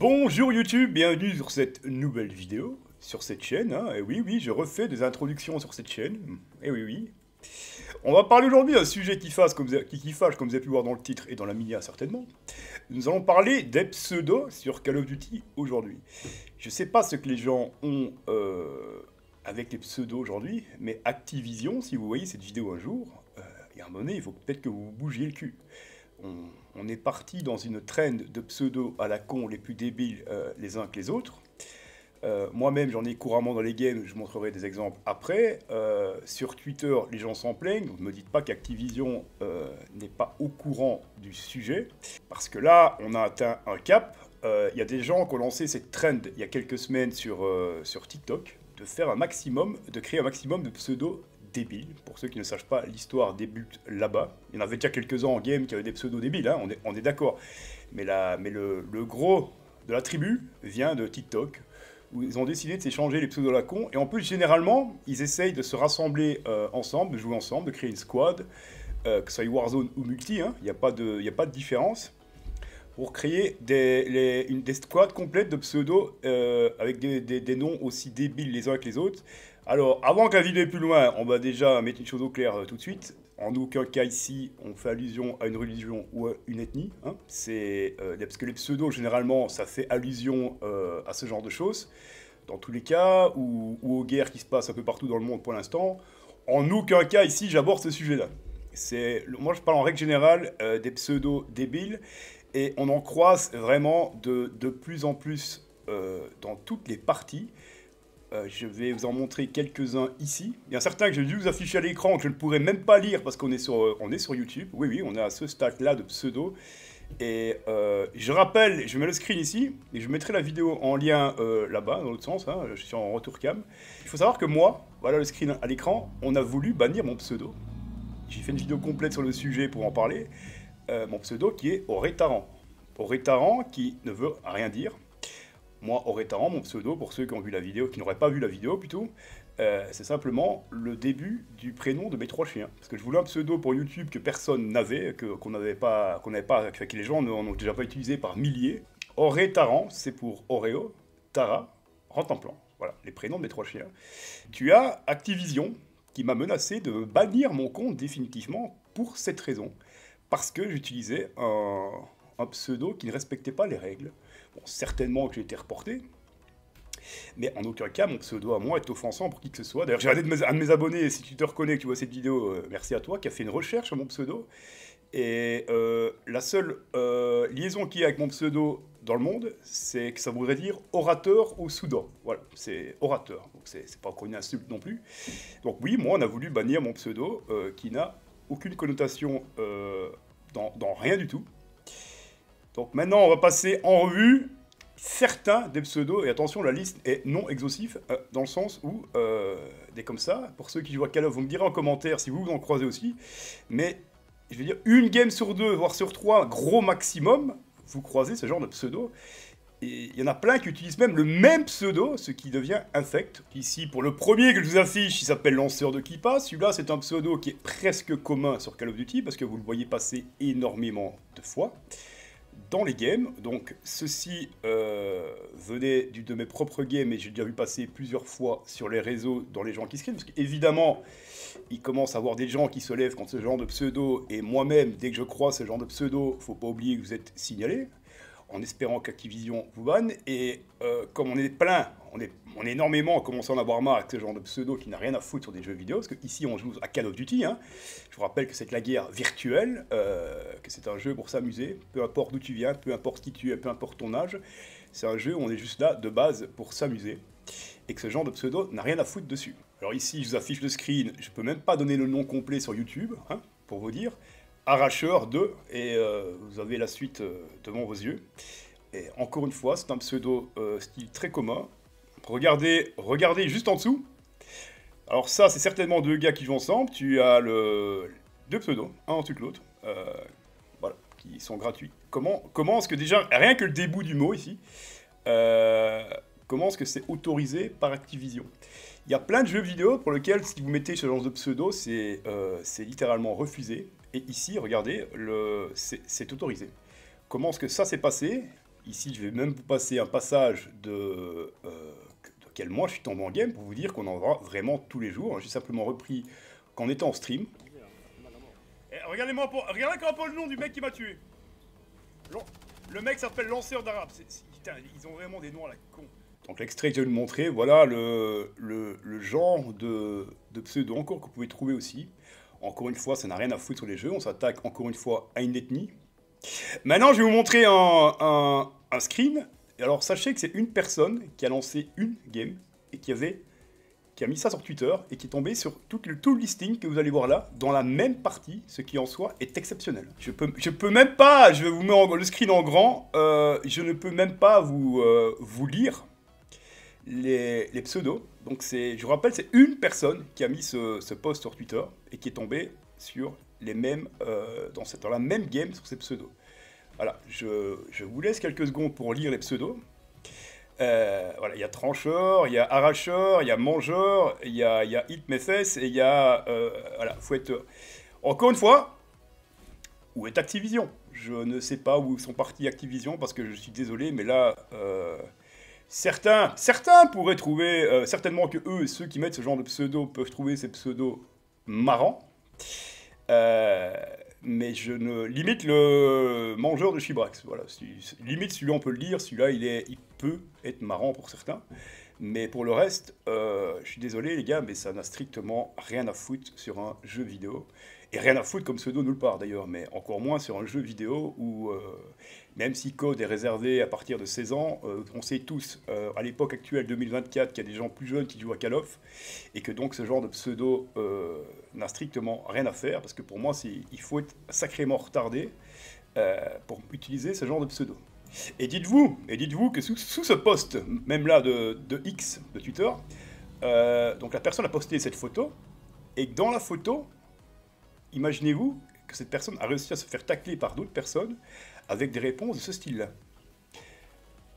Bonjour YouTube, bienvenue sur cette nouvelle vidéo, sur cette chaîne. Hein. Et oui, oui, je refais des introductions sur cette chaîne. Et oui, oui. On va parler aujourd'hui d'un sujet qui fâche, comme, vous avez pu voir dans le titre et dans la mini certainement. Nous allons parler des pseudos sur Call of Duty aujourd'hui. Je sais pas ce que les gens ont euh, avec les pseudos aujourd'hui, mais Activision, si vous voyez cette vidéo un jour, euh, il y a un moment donné, il faut peut-être que vous bougiez le cul on, est parti dans une trend de pseudo à la con les plus débiles euh, les uns que les autres. Euh, moi-même, j'en ai couramment dans les games, je montrerai des exemples après. Euh, sur Twitter, les gens s'en plaignent, ne me dites pas qu'Activision n'est pas au courant du sujet, parce que là, on a atteint un cap. Il y a des gens qui ont lancé cette trend il y a quelques semaines sur, sur TikTok, de faire un maximum, de créer un maximum de pseudos débile. Pour ceux qui ne sachent pas, l'histoire débute là-bas. Il y en avait déjà quelques-uns en game qui avaient des pseudos débiles, hein, on est, on est d'accord. Mais, mais le, gros de la tribu vient de TikTok, où ils ont décidé de s'échanger les pseudos à la con. Et en plus, généralement, ils essayent de se rassembler euh, ensemble, de jouer ensemble, de créer une squad, euh, que ce soit Warzone ou multi, hein. il n'y a pas de différence pour créer des, une, des squads complètes de pseudos euh, avec des, noms aussi débiles les uns que les autres. Alors, avant que la aille plus loin, on va déjà mettre une chose au clair euh, tout de suite. En aucun cas ici, on fait allusion à une religion ou à une ethnie. Hein. C'est euh, parce que les pseudos, généralement, ça fait allusion à ce genre de choses. Dans tous les cas, ou, aux guerres qui se passent un peu partout dans le monde pour l'instant. En aucun cas ici, j'aborde ce sujet-là. C'est, moi, je parle en règle générale des pseudos débiles, et on en croise vraiment de, de plus en plus dans toutes les parties. Euh, je vais vous en montrer quelques-uns ici. Il y a certains que j'ai dû vous afficher à l'écran que je ne pourrais même pas lire parce qu'on est, sur, euh, on est sur YouTube. Oui, oui, on est à ce stade-là de pseudo. Et euh, je rappelle, je mets le screen ici et je mettrai la vidéo en lien là-bas, dans l'autre sens. Hein, je suis en retour cam. Il faut savoir que moi, voilà le screen à l'écran, on a voulu bannir mon pseudo. J'ai fait une vidéo complète sur le sujet pour en parler. Mon pseudo qui est Auretaran. Auretaran qui ne veut rien dire. Moi, Oretaran, mon pseudo, pour ceux qui ont vu la vidéo, qui n'auraient pas vu la vidéo plutôt, euh, c'est simplement le début du prénom de mes trois chiens. Parce que je voulais un pseudo pour YouTube que personne n'avait, qu'on n'avait pas, qu'on n'avait pas, que les gens n'ont déjà pas utilisé par milliers. Oretaran, c'est pour Oreo, Tara, Rentemplan. Voilà, les prénoms de mes trois chiens. Tu as Activision, qui m'a menacé de bannir mon compte définitivement pour cette raison. Parce que j'utilisais un, pseudo qui ne respectait pas les règles. Bon, certainement que j'ai été reporté, mais en aucun cas, mon pseudo à moi est offensant pour qui que ce soit. D'ailleurs, j'ai un de, mes, abonnés, si tu te reconnais, que tu vois cette vidéo, euh, merci à toi, qui a fait une recherche sur mon pseudo. Et euh, la seule euh, liaison qu'il y a avec mon pseudo dans le monde, c'est que ça voudrait dire orateur au Soudan. Voilà, c'est orateur. Donc c'est pas qu'on une insulte non plus. Donc oui, moi, on a voulu bannir mon pseudo qui n'a aucune connotation dans, dans rien du tout. Donc maintenant, on va passer en revue certains des pseudos, et attention, la liste est non exhaustive, euh, dans le sens où, euh, des comme ça, pour ceux qui jouent à Call of, vous me direz en commentaire si vous vous en croisez aussi, mais je veux dire, une game sur deux, voire sur trois, gros maximum, vous croisez ce genre de pseudo. Il y en a plein qui utilisent même le même pseudo, ce qui devient infect. Ici, pour le premier que je vous affiche, il s'appelle Lanceur de Kippa. Celui-là, c'est un pseudo qui est presque commun sur Call of Duty, parce que vous le voyez passer énormément de fois dans les games. Donc ceci euh, venait de mes propres games et j'ai déjà vu passer plusieurs fois sur les réseaux dans les gens qui screen. Parce qu'évidemment, il commence à avoir des gens qui se lèvent contre ce genre de pseudo. Et moi-même, dès que je crois ce genre de pseudo, faut pas oublier que vous êtes signalé en espérant qu'Activision vous banne. Et euh, comme on est plein, on est, on est énormément à commencer à en avoir marre avec ce genre de pseudo qui n'a rien à foutre sur des jeux vidéo, parce qu'ici on joue à Call of Duty. Hein. Je vous rappelle que c'est la guerre virtuelle, euh, que c'est un jeu pour s'amuser, peu importe d'où tu viens, peu importe qui tu es, peu importe ton âge. C'est un jeu où on est juste là de base pour s'amuser. Et que ce genre de pseudo n'a rien à foutre dessus. Alors ici, je vous affiche le screen, je peux même pas donner le nom complet sur YouTube, hein, pour vous dire. Arracheur 2, et euh, vous avez la suite euh, devant vos yeux. Et encore une fois, c'est un pseudo euh, style très commun. Regardez, regardez juste en dessous. Alors ça, c'est certainement deux gars qui jouent ensemble. Tu as le, deux pseudos, un en dessous de l'autre, voilà, qui sont gratuits. Comment, comment est-ce que déjà, rien que le début du mot ici, comment est-ce que c'est autorisé par Activision? Il y a plein de jeux vidéo pour lesquels, si vous mettez ce genre de pseudo, c'est littéralement refusé. Et ici, regardez, c'est autorisé. Comment est-ce que ça s'est passé? Ici, je vais même vous passer un passage de, euh, de quel mois je suis tombé en game pour vous dire qu'on en aura vraiment tous les jours. J'ai simplement repris qu'en étant en stream. Eh, regardez-moi, pour... regardez le nom du mec qui m'a tué. Le mec s'appelle Lanceur d'Arabe. Ils ont vraiment des noms à la con. Donc l'extrait que je vais vous montrer, voilà le, le, genre de, de, pseudo encore que vous pouvez trouver aussi. Encore une fois, ça n'a rien à foutre sur les jeux. On s'attaque encore une fois à une ethnie. Maintenant, je vais vous montrer un, un, screen. Alors sachez que c'est une personne qui a lancé une game et qui avait qui a mis ça sur Twitter et qui est tombé sur tout le, listing que vous allez voir là, dans la même partie, ce qui en soi est exceptionnel. Je peux, je peux même pas, je vais vous mettre le screen en grand, euh, je ne peux même pas vous, euh, vous lire les, pseudos. Donc c'est, je vous rappelle, c'est une personne qui a mis ce, ce, post sur Twitter et qui est tombé sur les mêmes, euh, dans, cette, dans la même game sur ces pseudos. Voilà, je, vous laisse quelques secondes pour lire les pseudos. Euh, voilà, il y a trancheur, il y a arracheur, il y a mangeur, il y a, y a hit mes fesses et il y a euh, voilà, être encore une fois où est Activision? Je ne sais pas où sont partis Activision parce que je suis désolé, mais là euh, certains certains pourraient trouver certainement que eux ceux qui mettent ce genre de pseudo peuvent trouver ces pseudos marrants. mais je ne limite le mangeur de Chibrax. Voilà, limite celui-là on peut le dire, celui-là il est peut être marrant pour certains. Mais pour le reste, euh, je suis désolé les gars, mais ça n'a strictement rien à foutre sur un jeu vidéo. Et rien à foutre comme pseudo nulle part d'ailleurs, mais encore moins sur un jeu vidéo où, euh, même si Code est réservé à partir de 16 ans, euh, on sait tous, à l'époque actuelle 2024, qu'il y a des gens plus jeunes qui jouent à Call of, et que donc ce genre de pseudo n'a strictement rien à faire, parce que pour moi, il faut être sacrément retardé pour utiliser ce genre de pseudo. Et dites-vous, et dites-vous que sous, ce post, même là de, X, de Twitter, euh, donc la personne a posté cette photo, et dans la photo, imaginez-vous que cette personne a réussi à se faire tacler par d'autres personnes avec des réponses de ce style-là.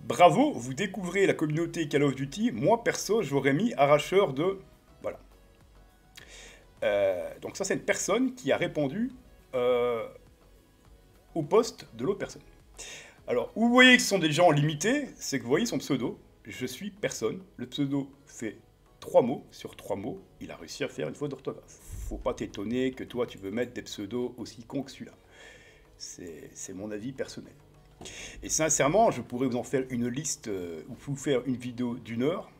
Bravo, vous découvrez la communauté Call of Duty. Moi, perso, je aurais mis arracheur de... Voilà. Euh, donc ça, c'est une personne qui a répondu euh, au poste de l'autre personne. Alors, où vous voyez que ce sont des gens limités, c'est que vous voyez son pseudo. Je suis personne. Le pseudo fait trois mots. Sur trois mots, il a réussi à faire une faute d'orthographe. Faut pas t'étonner que toi, tu veux mettre des pseudos aussi cons que celui-là. C'est mon avis personnel. Et sincèrement, je pourrais vous en faire une liste euh, ou vous faire une vidéo d'une heure,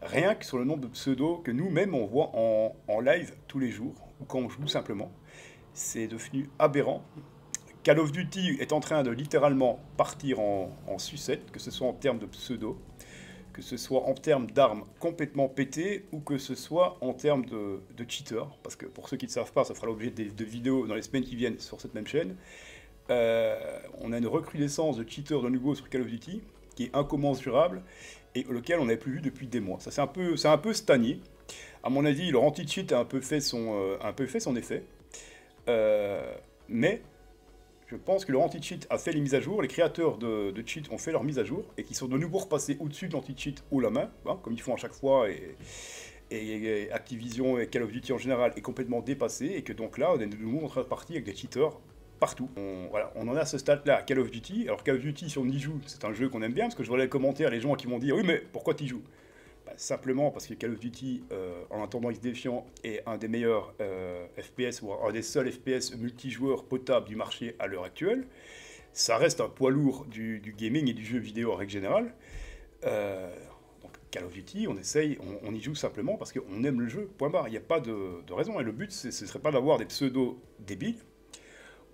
rien que sur le nombre de pseudos que nous-mêmes on voit en, en live tous les jours, ou quand on joue simplement. C'est devenu aberrant. Call of Duty est en train de littéralement partir en, sucette, que ce soit en termes de pseudo, que ce soit en termes d'armes complètement pétées, ou que ce soit en termes de, cheaters, parce que pour ceux qui ne savent pas, ça fera l'objet de, vidéos dans les semaines qui viennent sur cette même chaîne. Euh, on a une recrudescence de cheaters de nouveau sur Call of Duty, qui est incommensurable, et lequel on n'avait plus vu depuis des mois. Ça c'est un peu, c'est un peu stagné. À mon avis, leur anti-cheat a un peu fait son, euh, un peu fait son effet. Euh, mais je pense que le anti-cheat a fait les mises à jour, les créateurs de, cheat ont fait leurs mises à jour, et qui sont de nouveau repassés au-dessus de l'anti-cheat ou la main, hein, comme ils font à chaque fois, et, Activision et Call of Duty en général est complètement dépassé, et que donc là, on est de nouveau en train de partir avec des cheaters partout. On, voilà, on en est à ce stade-là, Call of Duty. Alors Call of Duty, si on y joue, c'est un jeu qu'on aime bien, parce que je vois les commentaires, les gens qui vont dire, oui mais pourquoi tu joues? Simplement parce que Call of Duty, euh, en attendant X Défiant, est un des meilleurs euh, FPS, ou un des seuls FPS multijoueurs potables du marché à l'heure actuelle. Ça reste un poids lourd du, gaming et du jeu vidéo en règle générale. Euh, donc Call of Duty, on essaye, on, y joue simplement parce qu'on aime le jeu, point barre. Il n'y a pas de, raison. Et le but, ce ne serait pas d'avoir des pseudos débiles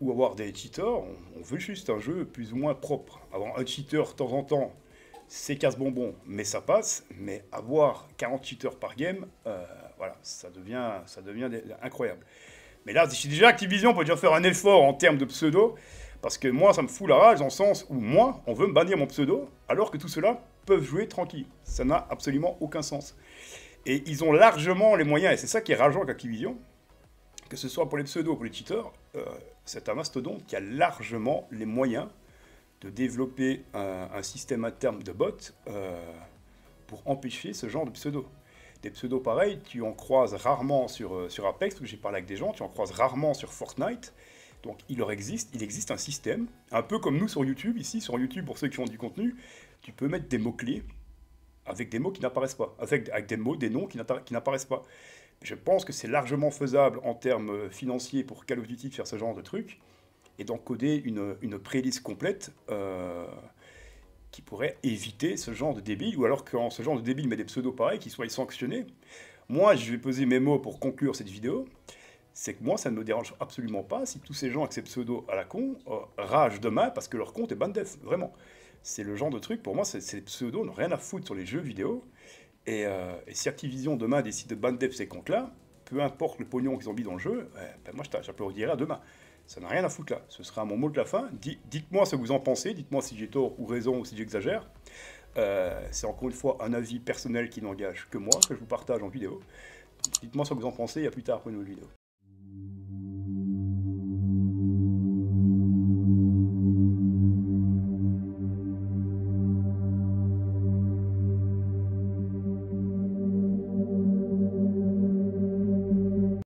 ou avoir des cheaters. On, on, veut juste un jeu plus ou moins propre. Avoir un cheater de temps en temps c'est casse-bonbon, mais ça passe. Mais avoir 40 cheaters par game, euh, voilà, ça devient, ça devient incroyable. Mais là, si déjà Activision peut déjà faire un effort en termes de pseudo, parce que moi, ça me fout la rage dans le sens où moi, on veut me bannir mon pseudo, alors que tout cela peuvent jouer tranquille. Ça n'a absolument aucun sens. Et ils ont largement les moyens, et c'est ça qui est rageant avec Activision, que ce soit pour les pseudos ou pour les cheaters, euh, c'est un mastodonte qui a largement les moyens de développer un, système interne de bots euh, pour empêcher ce genre de pseudo. Des pseudos pareils, tu en croises rarement sur, euh, sur Apex, parce j'ai parlé avec des gens, tu en croises rarement sur Fortnite, Donc il existe, il existe un système, un peu comme nous sur YouTube, ici sur YouTube, pour ceux qui ont du contenu, tu peux mettre des mots-clés avec des mots qui n'apparaissent pas, avec, avec des mots, des noms qui n'apparaissent pas. Je pense que c'est largement faisable en termes euh, financiers pour Call of Duty de faire ce genre de truc et d'encoder une, une playlist complète euh, qui pourrait éviter ce genre de débile, ou alors quand ce genre de débile met des pseudos pareils, qu'ils soient sanctionnés. Moi, je vais poser mes mots pour conclure cette vidéo. C'est que moi, ça ne me dérange absolument pas si tous ces gens avec ces pseudos à la con euh, ragent demain parce que leur compte est bandef, vraiment. C'est le genre de truc, pour moi, ces pseudos n'ont rien à foutre sur les jeux vidéo. Euh, et, si Activision demain décide de bandef ces comptes-là, peu importe le pognon qu'ils ont mis dans le jeu, ben moi j'applaudirai à demain. Ça n'a rien à foutre là. Ce sera mon mot de la fin. Dites-moi ce que vous en pensez. Dites-moi si j'ai tort ou raison ou si j'exagère. Euh, c'est encore une fois un avis personnel qui n'engage que moi, que je vous partage en vidéo. Dites-moi ce que vous en pensez et à plus tard pour une nouvelle vidéo.